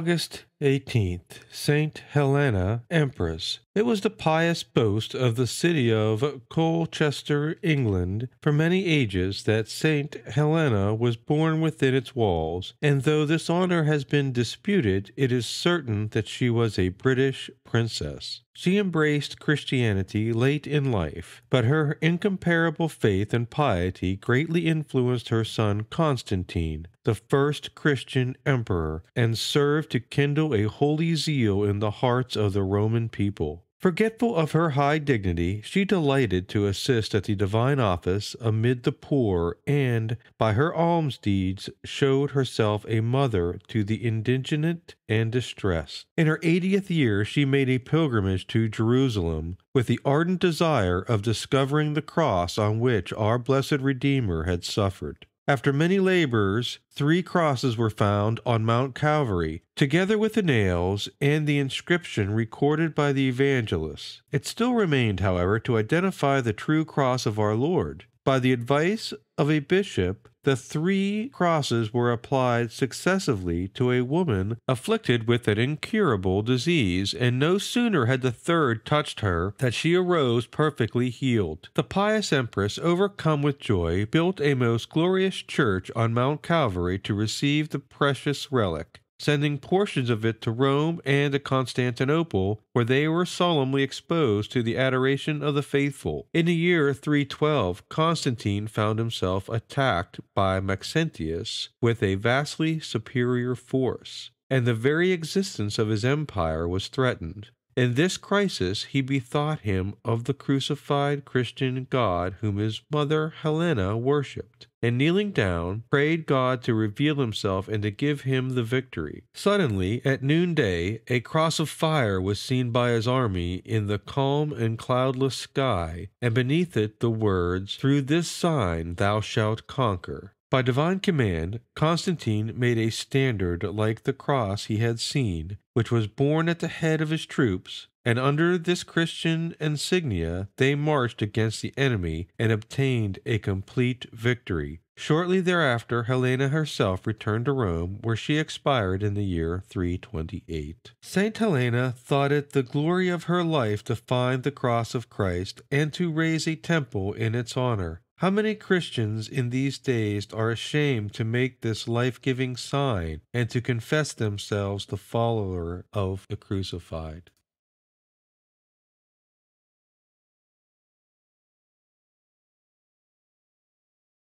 August 18th, Saint Helena, Empress. It was the pious boast of the city of Colchester, England, for many ages that Saint Helena was born within its walls, and though this honour has been disputed, it is certain that she was a British princess. She embraced Christianity late in life, but her incomparable faith and piety greatly influenced her son Constantine, the first Christian emperor, and served to kindle a holy zeal in the hearts of the Roman people. Forgetful of her high dignity, she delighted to assist at the divine office amid the poor, and, by her alms deeds, showed herself a mother to the indigent and distressed. In her eightieth year, she made a pilgrimage to Jerusalem, with the ardent desire of discovering the cross on which our blessed Redeemer had suffered. After many labors, three crosses were found on Mount Calvary, together with the nails and the inscription recorded by the evangelists. It still remained, however, to identify the true cross of our Lord. By the advice of a bishop, the three crosses were applied successively to a woman afflicted with an incurable disease, and no sooner had the third touched her than she arose perfectly healed. The pious empress, overcome with joy, built a most glorious church on Mount Calvary to receive the precious relic sending portions of it to Rome and to Constantinople, where they were solemnly exposed to the adoration of the faithful. In the year 312, Constantine found himself attacked by Maxentius with a vastly superior force, and the very existence of his empire was threatened. In this crisis, he bethought him of the crucified Christian God whom his mother Helena worshipped, and kneeling down, prayed God to reveal himself and to give him the victory. Suddenly, at noonday, a cross of fire was seen by his army in the calm and cloudless sky, and beneath it the words, Through this sign thou shalt conquer. By divine command, Constantine made a standard like the cross he had seen, which was borne at the head of his troops, and under this Christian insignia they marched against the enemy and obtained a complete victory. Shortly thereafter, Helena herself returned to Rome, where she expired in the year 328. Saint Helena thought it the glory of her life to find the cross of Christ and to raise a temple in its honor. How many Christians in these days are ashamed to make this life giving sign and to confess themselves the follower of the crucified?